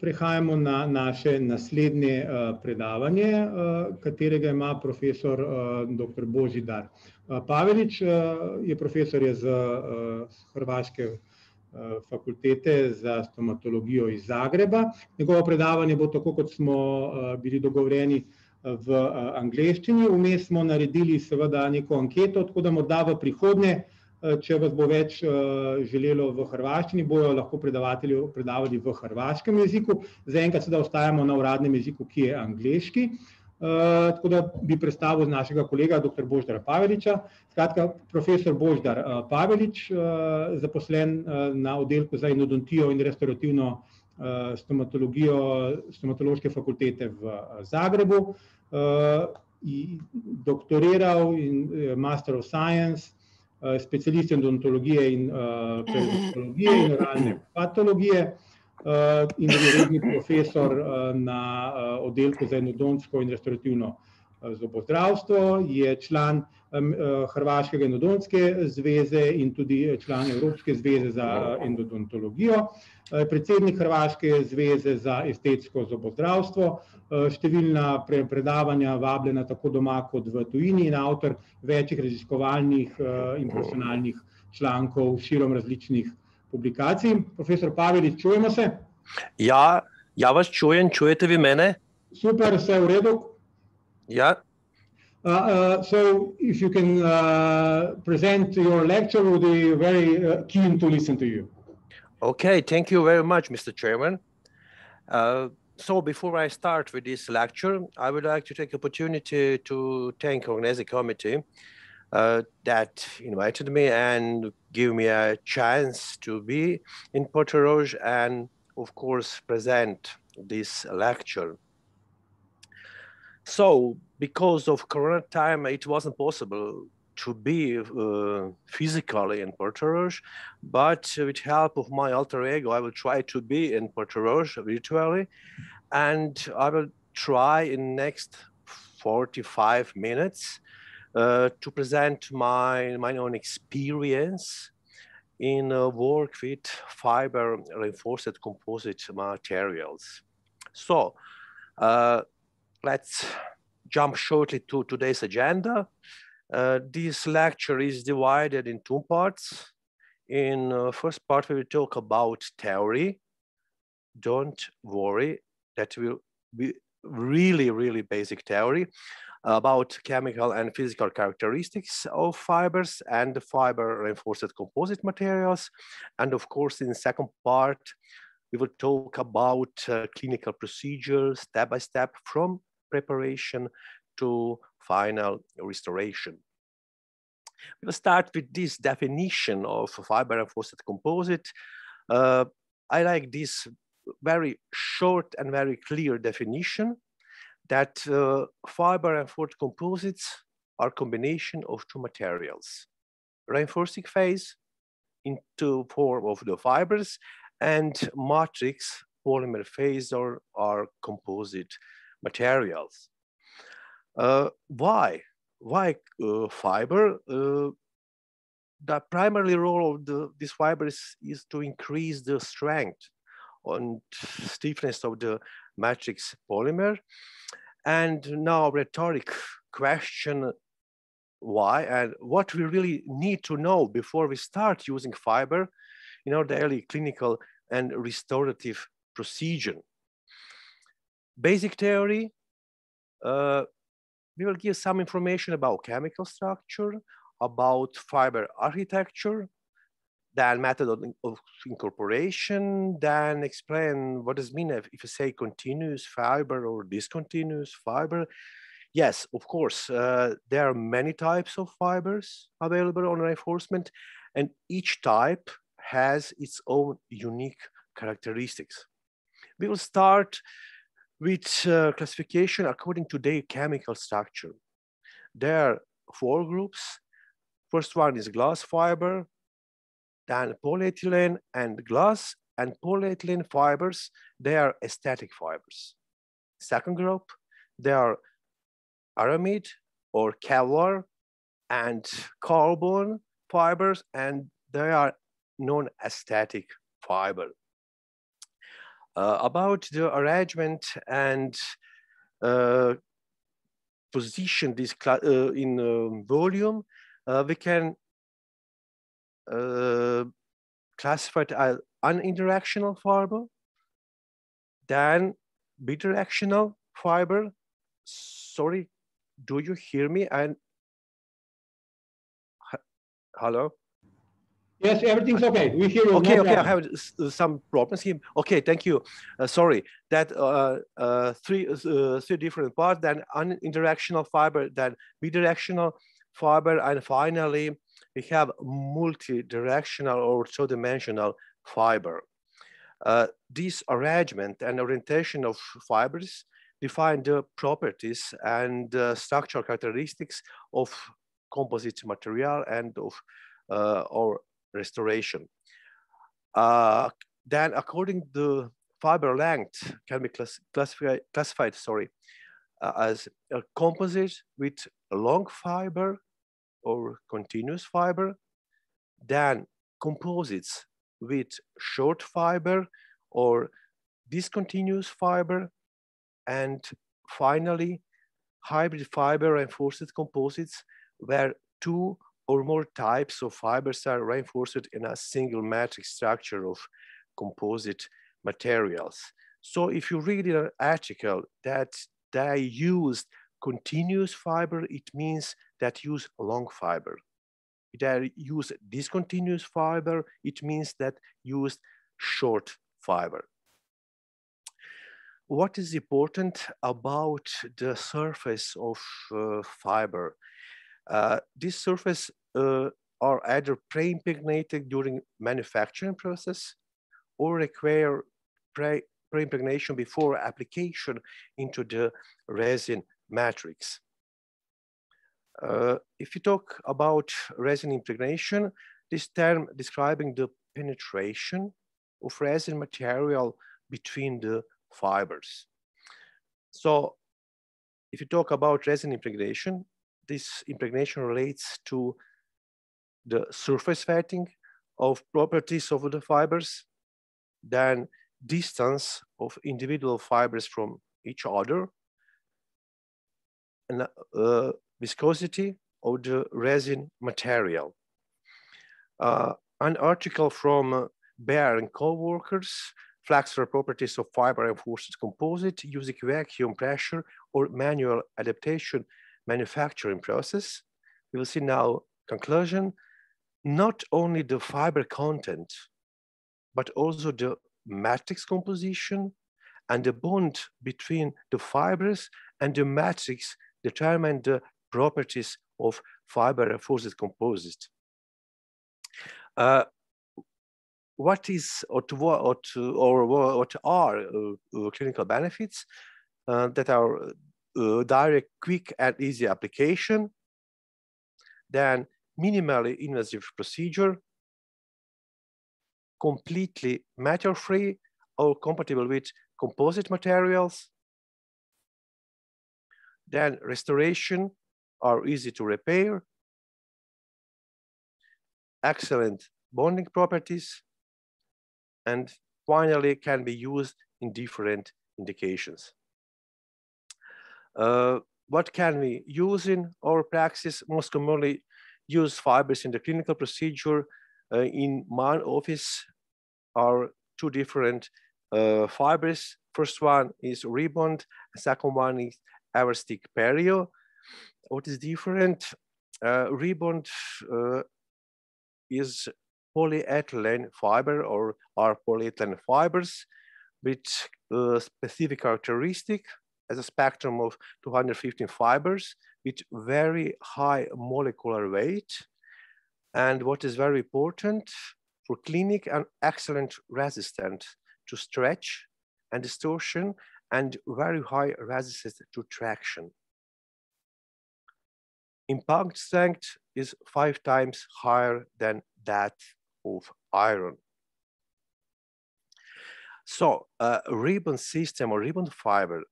Prehajamo na naše naslednje predavanje, katerega ima profesor doktor Božidar Pavelič, je profesor je s hrvaške fakultete za stomatologijo iz Zagreba. Njegovo predavanje bo, tako kot smo bili dogovorjeni, v angleščini, vmes smo naredili seveda neko anketo, tako da morda v prihodnje, če vas bo več želelo v hrvaščini, bojo lahko predavatelji predavali v hrvaškem jeziku, zaenkrat seveda ostajamo na uradnem jeziku, ki je angleški. Tako da bi predstavil našega kolega doktor Božidarja Paveliča. Skratka, profesor Božidar Pavelič, zaposlen na oddelku za endodontijo in restavrativno stomatologijo Stomatološke fakultete v Zagrebu, doktoriral in master of science, specialist odontologije in perodontologije in oralne patologije, in je redni profesor na oddelku za endodontsko in restavrativno zobozdravstvo, je član Hrvaške endodontske zveze in tudi član Evropske zveze za endodontologijo, predsednik Hrvaške zveze za estetsko zobozdravstvo, številna predavanja vabljena tako doma kot v tujini in avtor več raziskovalnih in profesionalnih člankov širom različnih publikacij. Profesor Pavelič, čujemo se? Ja, ja vas čujem, čujete vi mene? Super, vse v redu? Ja. Uh, uh, so if you can uh, present your lecture, we'll be very keen to listen to you. Okay, thank you very much, Mr. Chairman. So before I start with this lecture, I would like to take opportunity to thank organizing committee that invited me and give me a chance to be in Porto Portorož and of course present this lecture. So because of corona time, it wasn't possible to be uh, physically in Portorož, but with help of my alter ego, I will try to be in Portorož virtually, and I will try in next 45 minutes uh, to present my, my own experience in uh, work with fiber reinforced composite materials. So let's jump shortly to today's agenda. This lecture is divided in two parts. In first part, we will talk about theory. Don't worry, that will be really, really basic theory about chemical and physical characteristics of fibers and fiber reinforced composite materials. And of course, in the second part, we will talk about uh, clinical procedures step by step from preparation to final restoration. We'll start with this definition of fiber reinforced composite. Uh, I like this very short and very clear definition that uh, fiber reinforced composites are combination of two materials, reinforcing phase into form of the fibers and matrix polymer phase or are composite materials. Uh, why? Why uh, fiber? Uh, the primary role of the, this fiber is, is to increase the strength and stiffness of the matrix polymer. And now rhetoric question why and what we really need to know before we start using fiber in our daily clinical and restorative procedure. Basic theory, uh, we will give some information about chemical structure, about fiber architecture, then method of, incorporation, then explain what does mean if, if you say continuous fiber or discontinuous fiber. Yes, of course, uh, there are many types of fibers available on reinforcement, and each type has its own unique characteristics. We will start with uh, classification according to their chemical structure. There are four groups. First one is glass fiber, then polyethylene and glass and polyethylene fibers, they are aesthetic fibers. Second group, they are aramid or Kevlar and carbon fibers, and they are non-aesthetic fiber. Uh, about the arrangement and uh, position this uh, in um, volume, we can classify it as unidirectional fiber, then bidirectional fiber. Sorry, do you hear me? And hello. Yes, everything's okay. We hear you. Okay, no okay. I have some problems here. Okay, thank you. Uh, sorry. That uh, uh, three uh, three different parts. Then unidirectional fiber, then bidirectional fiber, and finally we have multi-directional or two-dimensional fiber. Uh, this arrangement and orientation of fibers define the properties and uh, structural characteristics of composite material and of uh, or restoration. Uh, then according to fiber length can be class classified, sorry, uh, as a composite with a long fiber or continuous fiber, then composites with short fiber or discontinuous fiber, and finally, hybrid fiber reinforced composites where two or more types of fibers are reinforced in a single matrix structure of composite materials. So if you read an article that they used continuous fiber, it means that use long fiber. If they use discontinuous fiber, it means that used short fiber. What is important about the surface of uh, fiber? Uh, this surface are either pre-impregnated during manufacturing process or require pre- pre-impregnation before application into the resin matrix. Uh, if you talk about resin impregnation, this term describing the penetration of resin material between the fibers. So if you talk about resin impregnation, this impregnation relates to the surface wetting of properties of the fibers, then distance of individual fibers from each other, and uh, viscosity of the resin material. Uh, an article from uh, and co-workers, flexural properties of fiber reinforced composite using vacuum pressure or manual adaptation manufacturing process. We will see now conclusion, not only the fiber content, but also the matrix composition and the bond between the fibers and the matrix determine the properties of fiber reinforced composite. Uh, what is or to what or, to, or what are uh, uh, clinical benefits uh, that are uh, direct, quick, and easy application? Then minimally invasive procedure, completely matter-free or compatible with composite materials. Then restoration are easy to repair. Excellent bonding properties. And finally can be used in different indications. Uh, what can we use in our practice? Most commonly use fibers in the clinical procedure. Uh, in my office are two different uh, fibers. First one is Ribbond, second one is Everstick Perio. What is different? Uh, Ribbond uh, is polyethylene fiber or are polyethylene fibers with uh, specific characteristic as a spectrum of 215 fibers with very high molecular weight. And what is very important for clinic and excellent resistant to stretch and distortion and very high resistance to traction. Impact strength is five times higher than that of iron. So a ribbon system or ribbon fiber,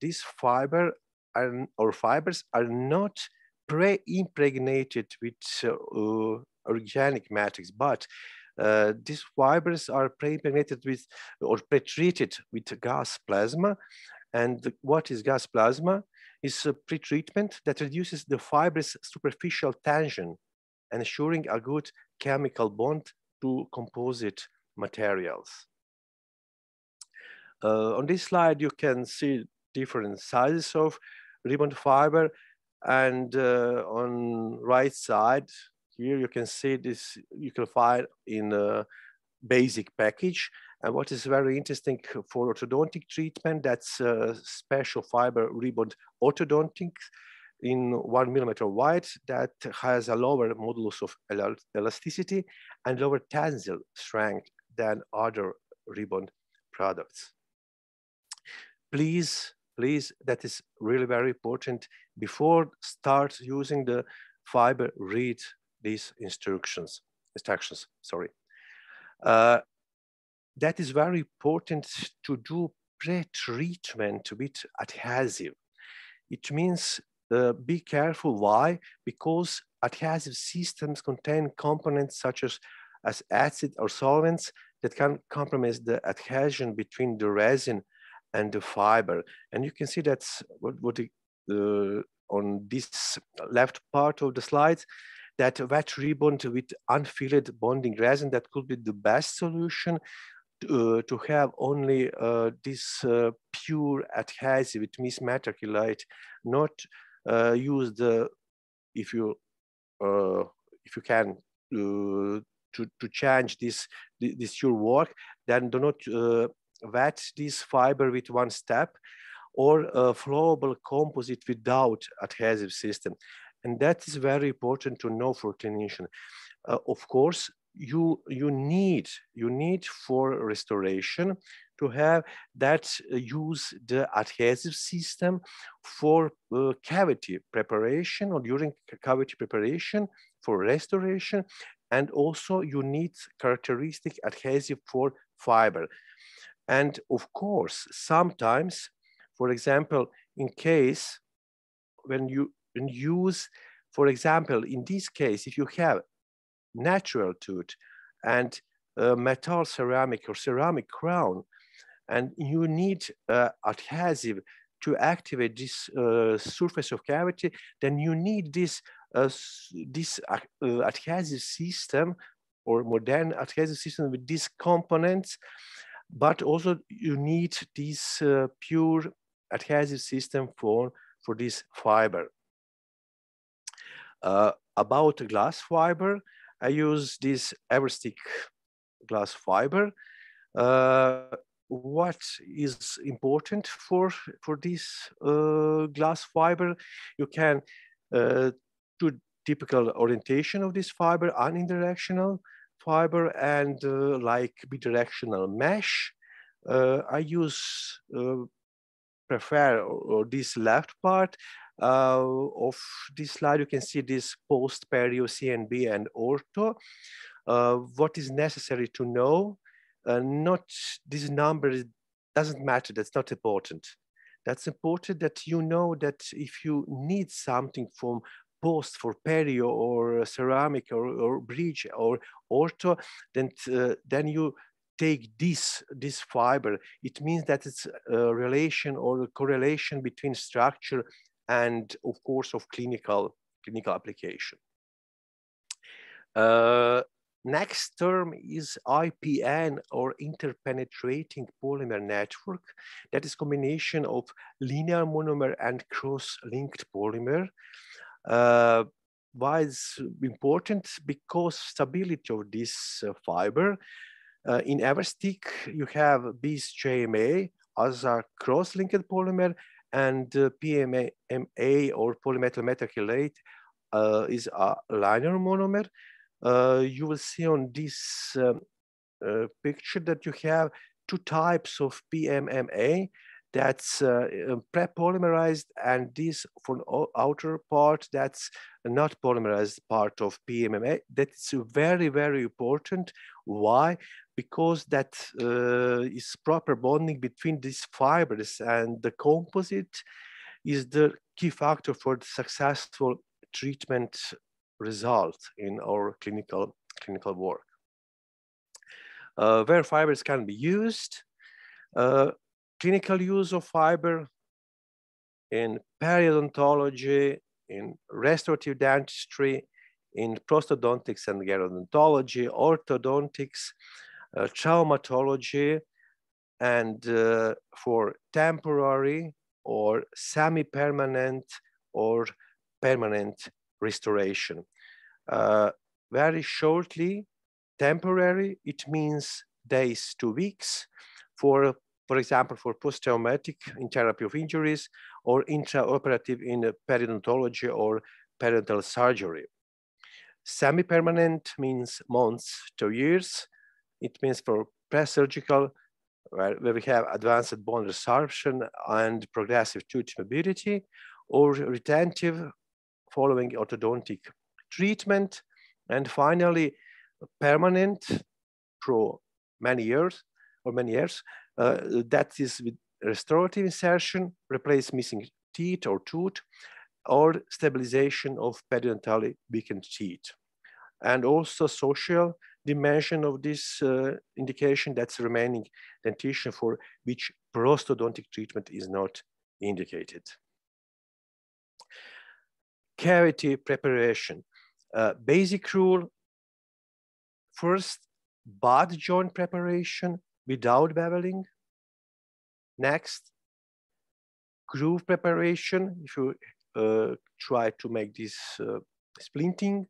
this fiber are, or fibers are not pre-impregnated with uh, organic matrix, but Uh, these fibers are pre-impregnated with or pre-treated with gas plasma. And what is gas plasma? Is a pre-treatment that reduces the fiber's superficial tension, ensuring a good chemical bond to composite materials. Uh, on this slide, you can see different sizes of ribbon fiber. And uh, on right side, here you can see this, you can find in a basic package. And what is very interesting for orthodontic treatment, that's a special fiber ribbon orthodontics in one millimeter wide that has a lower modulus of elasticity and lower tensile strength than other ribbon products. Please, please, that is really very important. Before start using the fiber, read these instructions, instructions, sorry. Uh, that is very important to do pre-treatment with adhesive. It means uh, be careful. Why? Because adhesive systems contain components such as, as acid or solvents that can compromise the adhesion between the resin and the fiber. And you can see that's what, what the, uh, on this left part of the slide, that wet ribbon with unfilled bonding resin, that could be the best solution to, uh, to have only uh, this uh, pure adhesive, it means methacrylate, not uh, use the, if you, uh, if you can, uh, to, to change this, this your work, then do not wet this fiber with one step or a flowable composite without adhesive system. And that is very important to know for clinician. Uh, of course, you, you need, you need for restoration to have that uh, use the adhesive system for uh, cavity preparation or during cavity preparation for restoration. And also you need characteristic adhesive for fiber. And of course, sometimes, for example, in case when you when use, for example, in this case, if you have natural tooth and metal ceramic or ceramic crown, and you need uh, adhesive to activate this uh, surface of cavity, then you need this, uh, this uh, adhesive system or modern adhesive system with these components, but also you need this uh, pure adhesive system for, for this fiber. Uh, about glass fiber, I use this Everstick glass fiber. Uh, what is important for for this uh, glass fiber? You can uh, do typical orientation of this fiber, unidirectional fiber, and uh, like bidirectional mesh. Uh, I use uh, prefer or, or this left part uh, of this slide, you can see this post perio CNB and B and ortho. Uh, what is necessary to know? Uh, not this number doesn't matter. That's not important. That's important that you know that if you need something from post for perio or ceramic or, or bridge or ortho, then uh, then you take this this fiber. It means that it's a relation or a correlation between structure and of course of clinical, clinical application. Uh, next term is IPN or interpenetrating polymer network. That is combination of linear monomer and cross-linked polymer. Uh, why it's important? Because stability of this uh, fiber. Uh, in Everstick, you have Bis-GMA as a cross-linked polymer and uh, PMA or polymethyl methacrylate is a linear monomer. You will see on this um, picture that you have two types of PMMA that's uh, um, pre-polymerized and this for outer part that's not polymerized part of PMMA. That's very, very important. Why? because that uh, is proper bonding between these fibers and the composite is the key factor for the successful treatment result in our clinical, clinical work. uh, where fibers can be used. Uh, clinical use of fiber in periodontology, in restorative dentistry, in prosthodontics and gerodontology, orthodontics, uh, traumatology, and uh, for temporary or semi-permanent or permanent restoration. Uh, very shortly, temporary, it means days to weeks. For, for example, for post-traumatic in therapy of injuries or intraoperative in periodontology or periodontal surgery. Semi-permanent means months to years. It means for pre-surgical, where, where we have advanced bone resorption and progressive tooth mobility, or retentive following orthodontic treatment. And finally, permanent for many years or many years, that is with restorative insertion, replace missing teeth or tooth, or stabilization of periodontally weakened teeth. And also social dimension of this uh, indication, that's remaining dentition for which prosthodontic treatment is not indicated. Cavity preparation. Uh, basic rule, first, butt joint preparation without beveling. Next, groove preparation, if you uh, try to make this uh, splinting.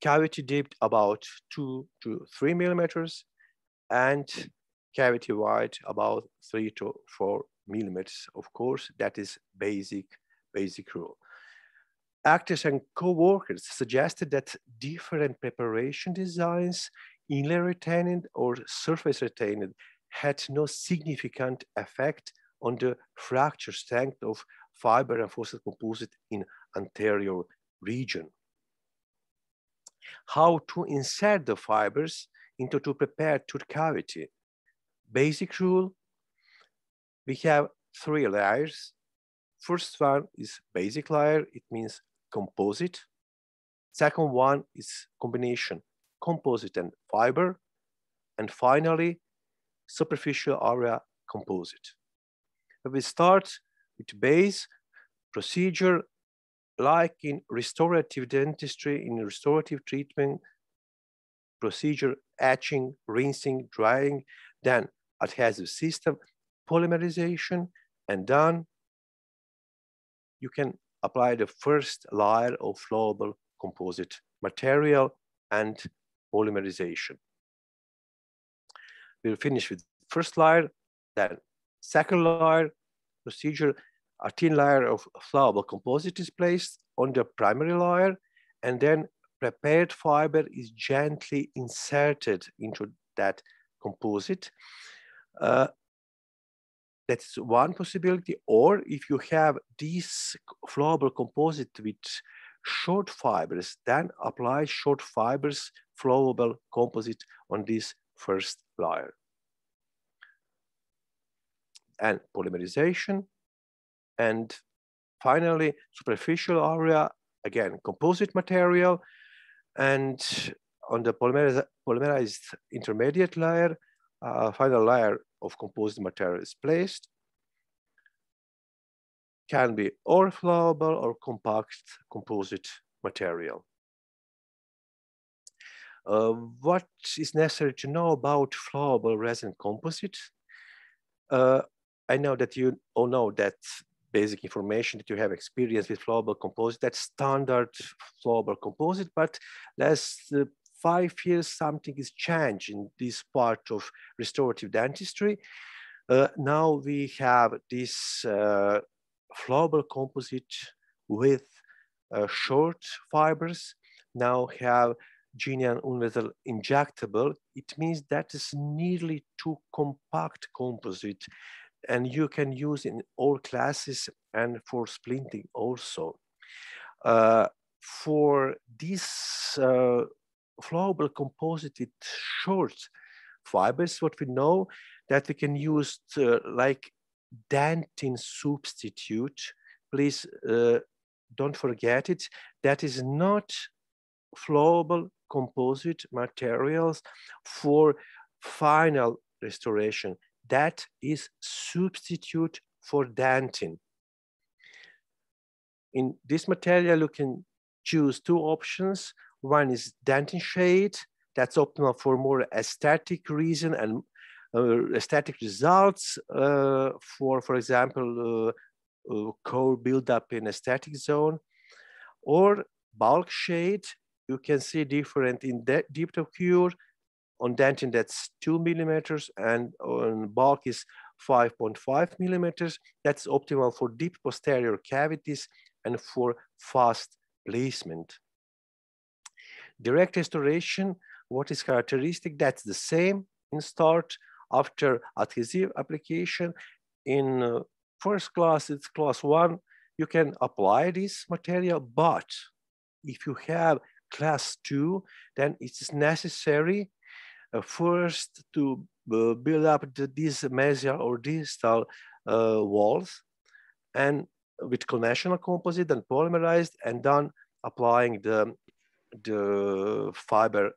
Cavity dipped about two to three millimeters and cavity wide about three to four millimeters. Of course, that is basic, basic rule. Actors and co-workers suggested that different preparation designs, inlay retained or surface retained, had no significant effect on the fracture strength of fiber and reinforced composite in anterior region. How to insert the fibers into to prepare tooth cavity. Basic rule, we have three layers. First one is basic layer, it means composite. Second one is combination, composite and fiber. And finally, superficial area composite. We start with base procedure like in restorative dentistry, in restorative treatment, procedure, etching, rinsing, drying, then adhesive system, polymerization, and done, you can apply the first layer of flowable composite material and polymerization. We'll finish with first layer, then second layer procedure, a thin layer of flowable composite is placed on the primary layer, and then prepared fiber is gently inserted into that composite. Uh, that's one possibility. Or if you have this flowable composite with short fibers, then apply short fibers flowable composite on this first layer. And polymerization. And finally, superficial area, again, composite material. And on the polymerized, polymerized intermediate layer, uh, final layer of composite material is placed. Can be or flowable or compact composite material. Uh, what is necessary to know about flowable resin composite? Uh, I know that you all know that basic information that you have experience with flowable composite, that's standard flowable composite, but last uh, five years, something is changed in this part of restorative dentistry. Uh, now we have this uh, flowable composite with uh, short fibers, now have G-aenial universal injectable. It means that is nearly too compact composite and you can use in all classes and for splinting also. Uh, for this uh, flowable composite with short fibers, what we know that we can use to, like dentin substitute. Please uh, don't forget it. That is not flowable composite materials for final restoration. That is substitute for dentin. In this material, you can choose two options. One is dentin shade, that's optimal for more aesthetic reason and uh, aesthetic results uh, for, for example, uh, core buildup in aesthetic zone. Or bulk shade, you can see different in depth of cure on dentin that's two millimeters and on bulk is 5.5 millimeters. That's optimal for deep posterior cavities and for fast placement. Direct restoration, what is characteristic? That's the same in start after adhesive application. In uh, first class, it's class one, you can apply this material, but if you have class two, then it is necessary uh, first to uh, build up these mesial or distal uh, walls and with conventional composite and polymerized and then applying the, the fiber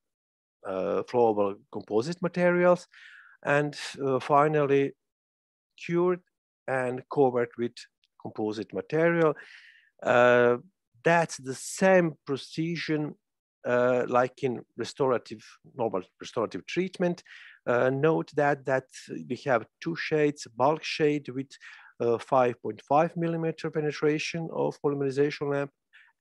flowable composite materials and uh, finally cured and covered with composite material. Uh, that's the same precision uh, like in restorative, normal restorative treatment. Uh, note that, that we have two shades, bulk shade with 5.5 uh, millimeter penetration of polymerization lamp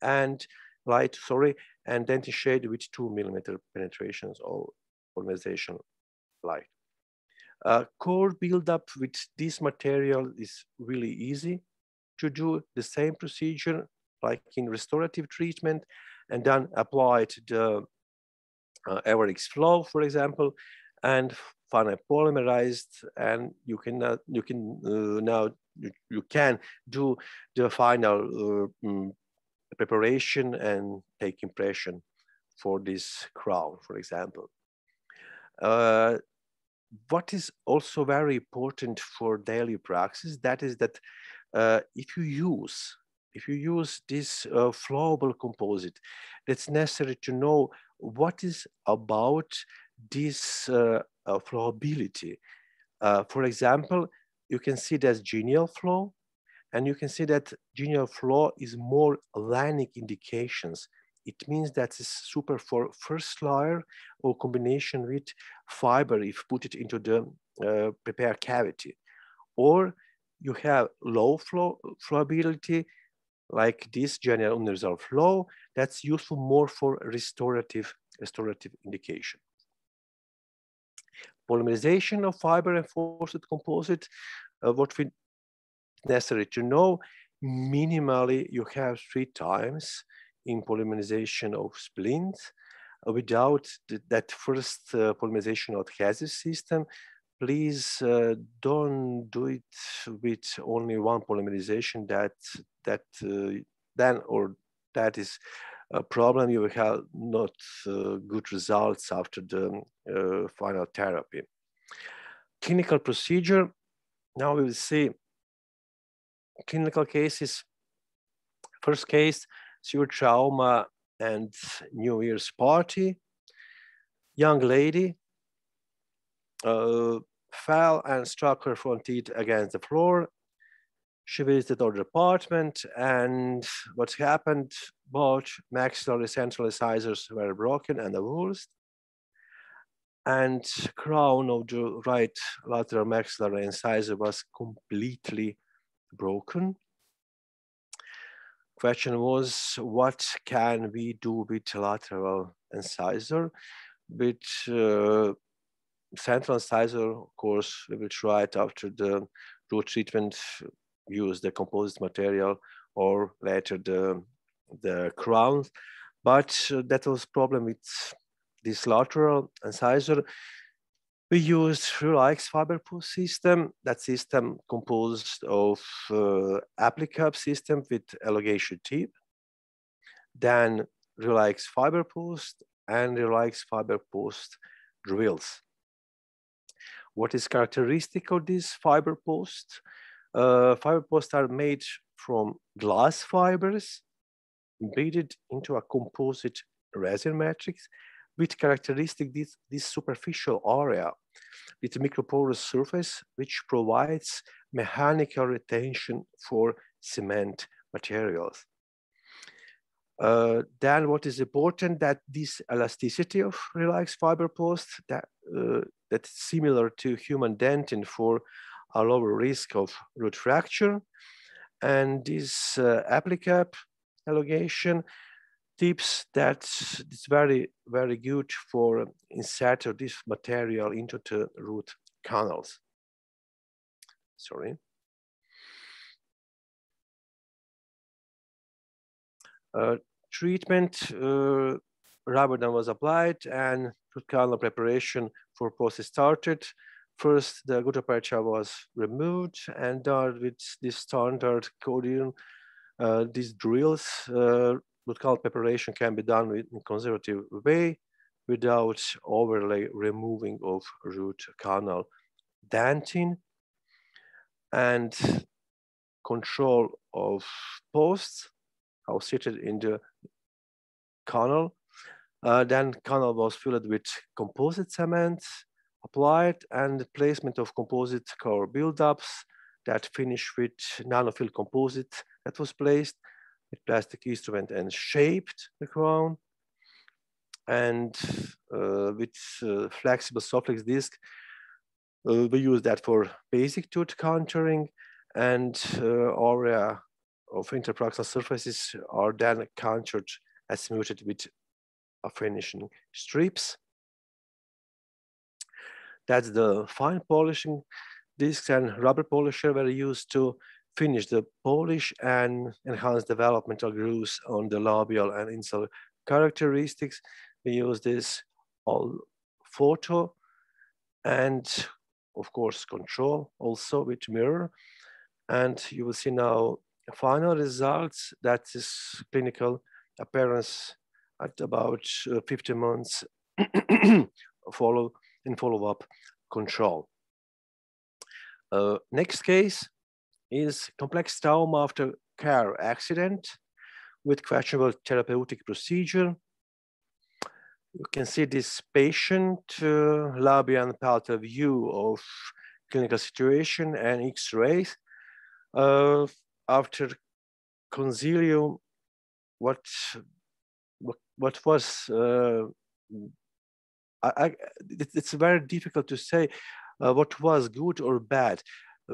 and light, sorry, and dentin shade with two millimeter penetrations of polymerization light. Uh, core buildup with this material is really easy to do the same procedure like in restorative treatment and then apply to the uh, everX flow, for example, and finally polymerized, and you can uh, you can uh, now you, you, can do the final uh, mm, preparation and take impression for this crown, for example. What is also very important for daily practice, that is that uh, if you use if you use this uh, flowable composite, it's necessary to know what is about this uh, uh, flowability. Uh, for example, you can see there's G-aenial flow, and you can see that G-aenial flow is more lanic indications. It means that it's super for first layer or combination with fiber if put it into the uh, prepared cavity. Or you have low flow flowability like this G-aenial Universal flow, that's useful more for restorative, restorative indication. Polymerization of fiber enforced composite, uh, what we necessary to know, minimally you have three times in polymerization of splints uh, without th that first uh, polymerization of adhesive system, please uh, don't do it with only one polymerization that that uh, then or that is a problem. You will have not uh, good results after the uh, final therapy. Clinical procedure. Now we will see. Clinical cases. First case severe trauma and new year's party young lady uh, fell and struck her front teeth against the floor. She visited our department and what happened, both maxillary central incisors were broken and avulsed and crown of the right lateral maxillary incisor was completely broken. Question was, what can we do with lateral incisor? With uh, central incisor, of course, we will try it after the root treatment, use the composite material or later the, the crown. But uh, that was problem with this lateral incisor. We used fiber post system. That system composed of uh, system with elongation tip, then RelyX fiber post and RelyX fiber post drills. What is characteristic of these fiber posts? Uh, fiber posts are made from glass fibers embedded into a composite resin matrix with characteristic this, this superficial area with microporous surface, which provides mechanical retention for cement materials. Uh, then what is important that this elasticity of RelyX fiber post that uh, that's similar to human dentin for a lower risk of root fracture. And this uh, applicap tips that it's very, very good for insert this material into the root canals. Sorry. Uh, treatment, uh, rubber dam was applied and root canal preparation for process started. First, the gutta percha was removed and with this standard coding, uh, these drills, uh, root canal preparation can be done in conservative way without overlay removing of root canal dentin and control of posts how seated in the canal. Uh, then canal was filled with composite cement applied and placement of composite core buildups that finish with nanofill composite that was placed with plastic instrument and shaped the crown. And uh, with uh, flexible Sof-Lex disc, uh, we use that for basic tooth contouring and uh, area of interproximal surfaces are then contoured as smoothed with finishing strips. That's the fine polishing discs and rubber polisher were used to finish the polish and enhance developmental grooves on the labial and insula characteristics. We use this all photo and of course control also with mirror. And you will see now final results that is clinical appearance at about uh, 50 months follow in follow-up control. Uh, next case is complex trauma after car accident with questionable therapeutic procedure. You can see this patient uh, labia and palatal view of clinical situation and x-rays. Uh, after consilium, what, what, what was uh, I, I, it's very difficult to say uh, what was good or bad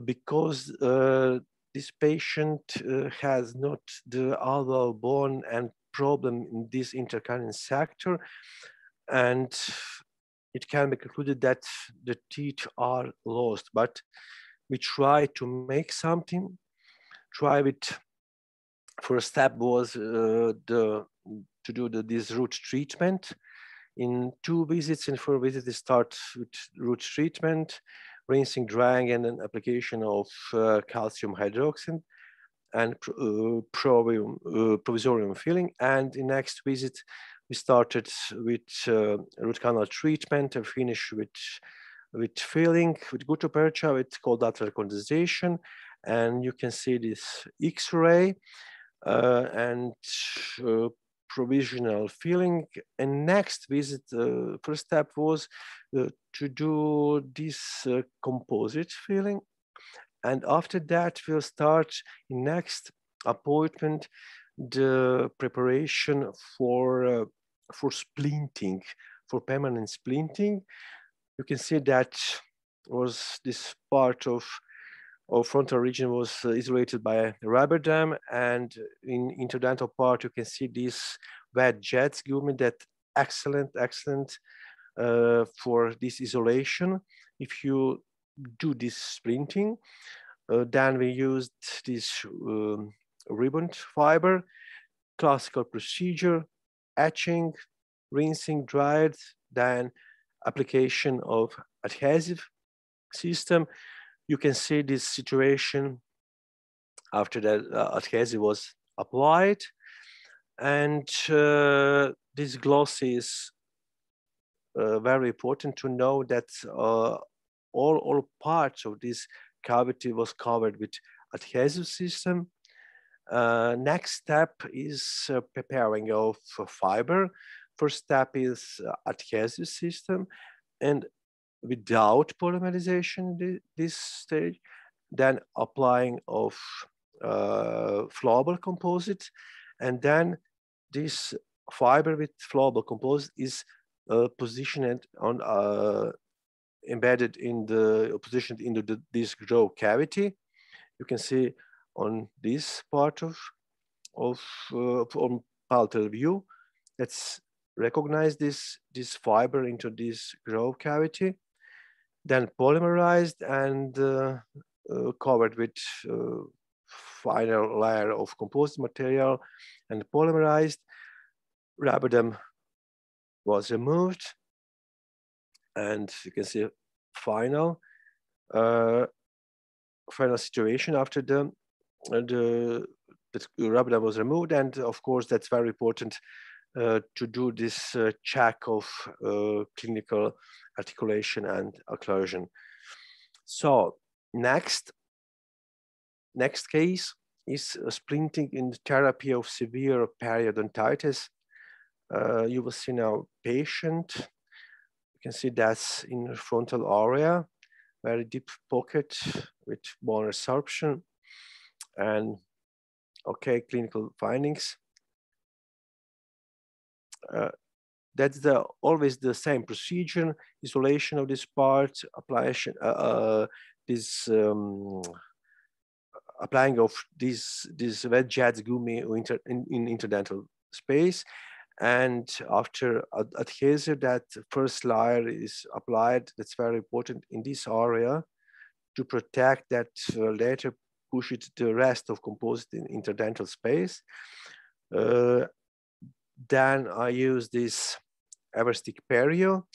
because uh, this patient uh, has not the alveolar bone and problem in this intercanine sector. And it can be concluded that the teeth are lost but we try to make something. Try with first step was uh, the to do the, this root treatment. In two visits, in four visits, they start with root treatment, rinsing, drying, and an application of uh, calcium hydroxide and uh, provium, uh, provisorium filling. And in next visit, we started with uh, root canal treatment and finish with with filling with gutta percha with cold lateral condensation. And you can see this X-ray uh, and uh, provisional filling. And next visit, uh, first step was uh, to do this uh, composite filling. And after that, we'll start in next appointment, the preparation for, uh, for splinting, for permanent splinting. You can see that was this part of or frontal region was uh, isolated by a rubber dam. And in interdental part, you can see these Wedjets give me that excellent, excellent uh, for this isolation. If you do this splinting, uh, then we used this um, ribbon fiber, classical procedure, etching, rinsing, dried, then application of adhesive system you can see this situation after that uh, adhesive was applied. And uh, this gloss is uh, very important to know that uh, all, all parts of this cavity was covered with adhesive system. Uh, next step is uh, preparing of fiber. first step is adhesive system and without polymerization this stage, then applying of uh, flowable composite, and then this fiber with flowable composite is uh, positioned on uh, embedded in the positioned into the, this groove cavity. You can see on this part of of uh, on palatal view. Let's recognize this this fiber into this groove cavity, then polymerized and uh, uh, covered with uh, final layer of composite material and polymerized. Rubber dam was removed and you can see final uh, final situation after the uh, the the rubber dam was removed and of course that's very important to do this uh, check of uh, clinical articulation and occlusion. So next next case is splinting in the therapy of severe periodontitis. Uh, you will see now patient. You can see that's in frontal area, very deep pocket with bone resorption and okay, clinical findings. Uh, that's the always the same procedure, isolation of this part, application, uh, uh, this um, applying of this this Wedjets gummy inter, in, in interdental space. And after ad adhesive, that first layer is applied. That's very important in this area to protect that uh, later push it to the rest of composite in interdental space. Uh, then I use this everStick PERIO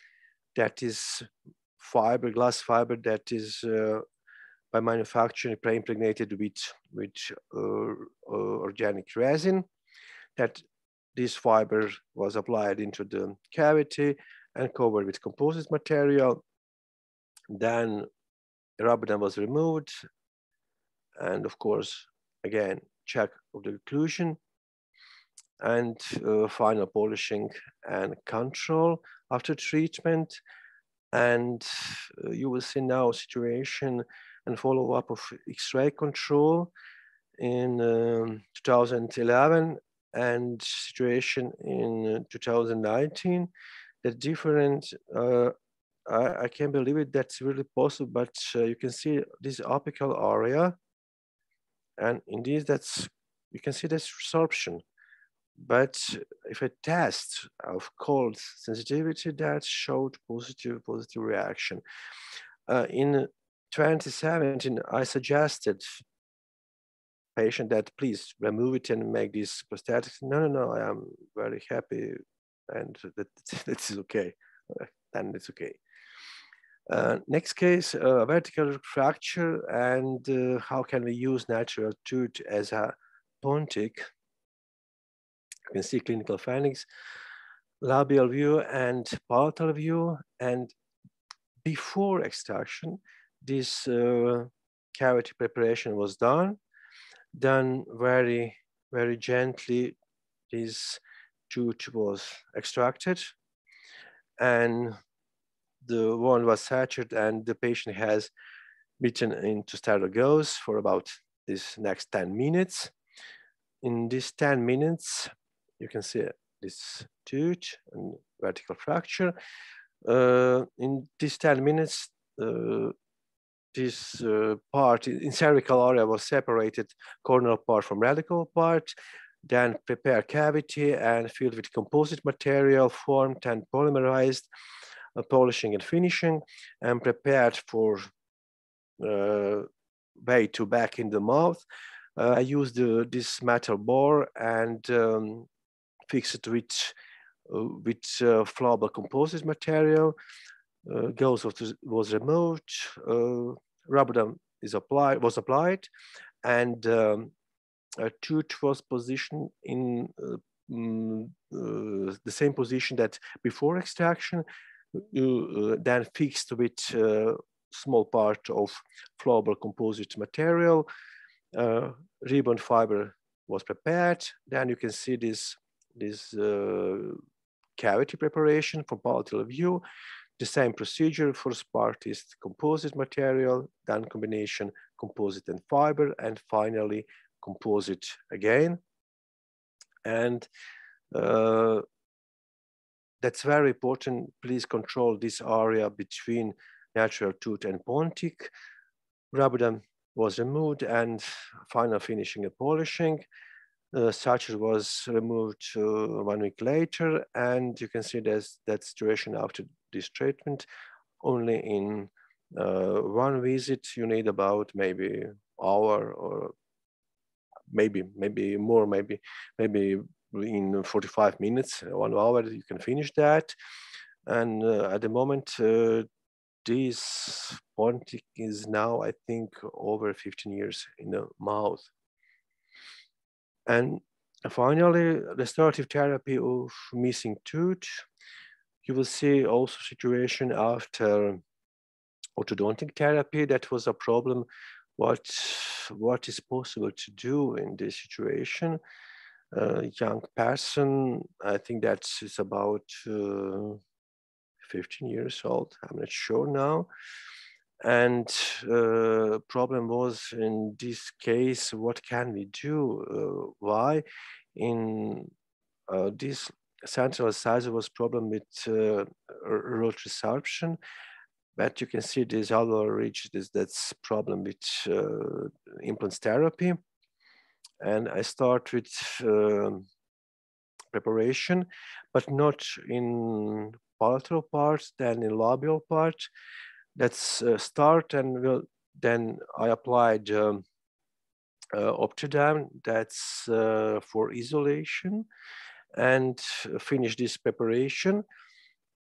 that is fiber, glass fiber that is uh, by manufacturing pre-impregnated with, with uh, uh, organic resin that this fiber was applied into the cavity and covered with composite material. Then rubber dam was removed. And of course, again, check of the occlusion and uh, final polishing and control after treatment. And uh, you will see now situation and follow up of X-ray control in um, 2011 and situation in uh, 2019 the different uh, I, I, can't believe it that's really possible but uh, you can see this apical area. And indeed that's you can see this resorption but if a test of cold sensitivity that showed positive positive reaction uh, in 2017, I suggested patient that please remove it and make this prosthetics. No, no, no, I am very happy and that, that is okay. Then it's okay. Uh, next case, uh, vertical fracture and uh, how can we use natural tooth as a pontic? You can see clinical findings, labial view and palatal view. And before extraction, this uh, cavity preparation was done, done very, very gently. This tooth was extracted and the one was saturated and the patient has bitten into sterile gauze for about this next 10 minutes. In these 10 minutes, you can see this tooth and vertical fracture. Uh, in these 10 minutes, uh, this uh, part in cervical area was separated coronal part from radical part, then prepare cavity and filled with composite material, formed and polymerized, uh, polishing and finishing, and prepared for uh, way to back in the mouth. Uh, I used this metal bore and um, fixed with, uh, with uh, flowable composite material uh, gauze was, removed, uh, rubber dam is applied, was applied, and um, a tooth was positioned in uh, mm, uh, the same position that before extraction, you uh, then fixed with small part of flowable composite material. Ribbon fiber was prepared. Then you can see this, this cavity preparation from palatal view. The same procedure, first part is composite material, then combination composite and fiber, and finally composite again. And uh, that's very important. Please control this area between natural tooth and Pontic. Rubber was removed and final finishing and polishing. The structure was removed uh, one week later, and you can see there's that situation after this treatment. Only in uh, one visit, you need about maybe hour or maybe maybe more, maybe maybe in 45 minutes, one hour, you can finish that. And uh, at the moment, uh, this Pontic is now, I think, over 15 years in the mouth. And finally, restorative therapy of missing tooth. You will see also situation after orthodontic therapy. That was a problem. What, what is possible to do in this situation? A young person, I think that is about uh, 15 years old. I'm not sure now. And uh, problem was in this case, what can we do? Uh, why? In uh, this central incisor was problem with uh, root resorption, but you can see this other ridge, this, that's problem with uh, implant therapy. And I start with um, preparation, but not in palatal part, then in labial part let's uh, start and we'll, then I applied um, uh, Optidam, that's uh, for isolation and finish this preparation.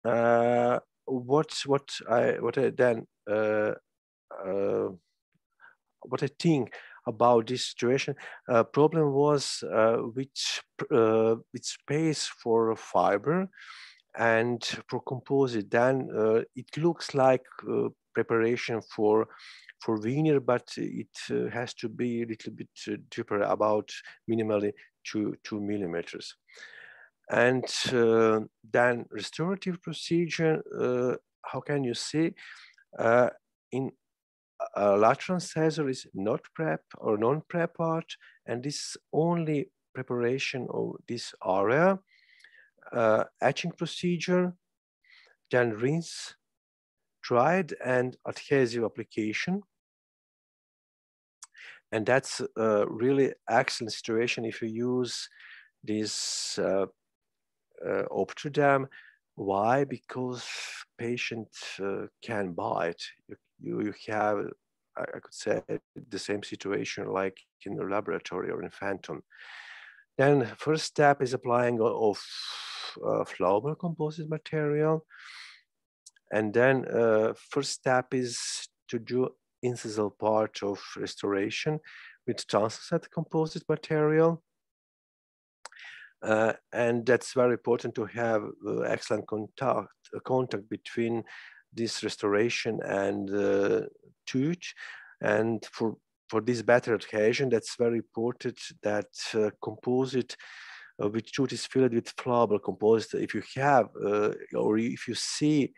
Uh, what what I what I then uh, uh, what I think about this situation. Uh, problem was uh, with space for fiber and for composite, then uh, it looks like uh, preparation for for veneer, but it uh, has to be a little bit deeper, about minimally two two millimeters. And then restorative procedure. How can you see in a lateral incisor is not prep or non-prep part, and this only preparation of this area uh, etching procedure, then rinse, dried and adhesive application. And that's a really excellent situation if you use this uh, uh, Optidam. Why? Because patient uh, can bite. You, you, you have, I, I could say, the same situation like in the laboratory or in Phantom. Then first step is applying of uh, flowable composite material. And then uh, first step is to do incisal part of restoration with translucent composite material. Uh, and that's very important to have uh, excellent contact, uh, contact between this restoration and uh, tooth. And for for this better adhesion, that's very important that uh, composite uh, which tooth is filled with flowable composite. If you have uh, or if you see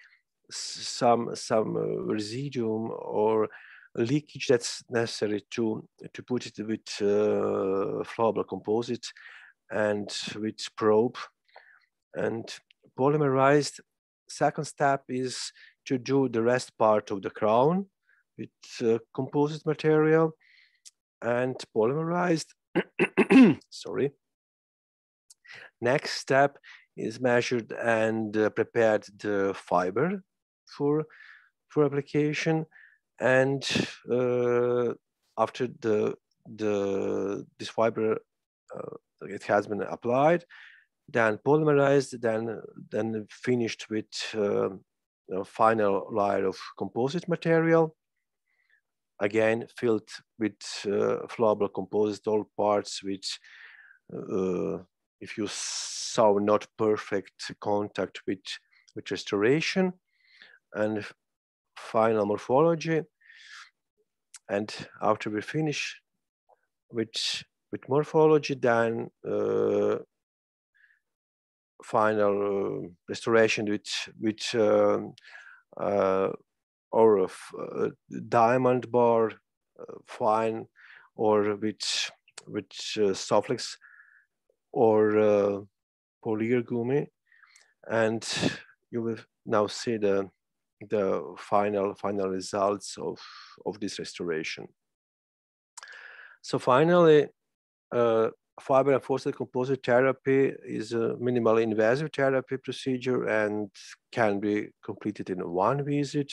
some some uh, residuum or leakage that's necessary to to put it with uh, flowable composite and with probe and polymerized second step is to do the rest part of the crown with uh, composite material and polymerized. Sorry. Next step is measured and uh, prepared the fiber for, for application. And uh, after the, the, this fiber, it has been applied, then polymerized, then, then finished with uh, a final layer of composite material again filled with uh, flowable composite all parts which uh, if you saw not perfect contact with with restoration. And final morphology. And after we finish with with morphology then uh, final restoration which which um, or a diamond bur fine or which which uh, or uh, gumi. And you will now see the the final final results of of this restoration. So finally uh, fiber reinforced composite therapy is a minimally invasive therapy procedure and can be completed in one visit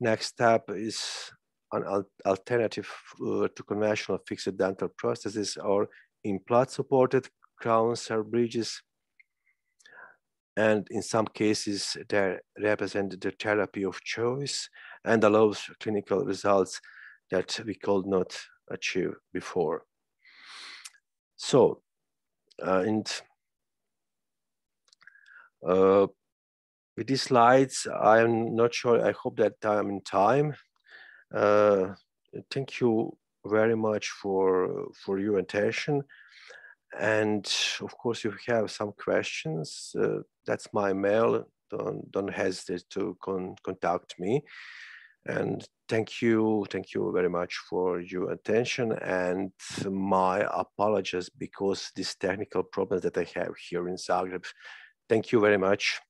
next step is an al alternative uh, to conventional fixed dental prosthesis or implant supported crowns or bridges and in some cases they represent the therapy of choice and allows clinical results that we could not achieve before. So, uh, and uh, with these slides, I'm not sure, I hope that I'm in time. Uh, thank you very much for, for your attention. And of course, if you have some questions, uh, that's my mail. Don't, don't hesitate to con contact me. And thank you, thank you very much for your attention and my apologies because these technical problems that I have here in Zagreb. Thank you very much.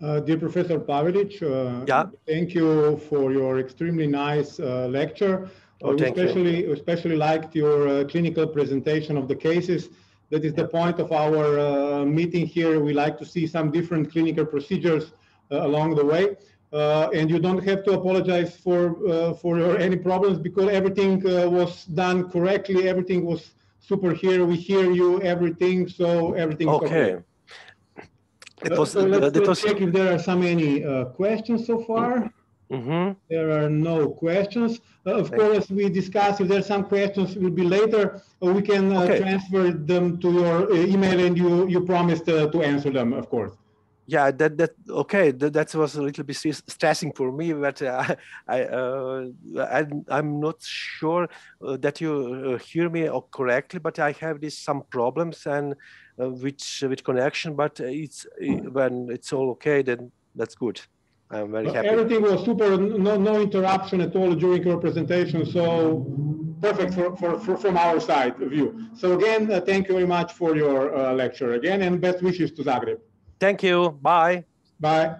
Uh, dear Professor Pavelić, uh, yeah. thank you for your extremely nice uh, lecture. Oh, we especially, you. especially liked your uh, clinical presentation of the cases. That is the point of our uh, meeting here. We like to see some different clinical procedures uh, along the way. Uh, and you don't have to apologize for uh, for your, any problems because everything uh, was done correctly. Everything was super here. We hear you, everything. So everything. Okay. okay. It so let's, let's check if there are some any questions so far. Mm -hmm. There are no questions. Uh, of Thank course, you. we discuss if there are some questions, will be later. Or we can uh, okay. transfer them to your uh, email, and you you promised uh, to answer them, of course. Yeah, that that okay. That, that was a little bit stressing for me, but uh, I I I'm not sure that you hear me correctly. But I have this some problems and which with connection. But it's when it's all okay, then that's good. I'm very happy. Everything was super, no, no interruption at all during your presentation. So perfect for, for, for from our side of view. So again, uh, thank you very much for your uh, lecture again and best wishes to Zagreb. Thank you. Bye. Bye.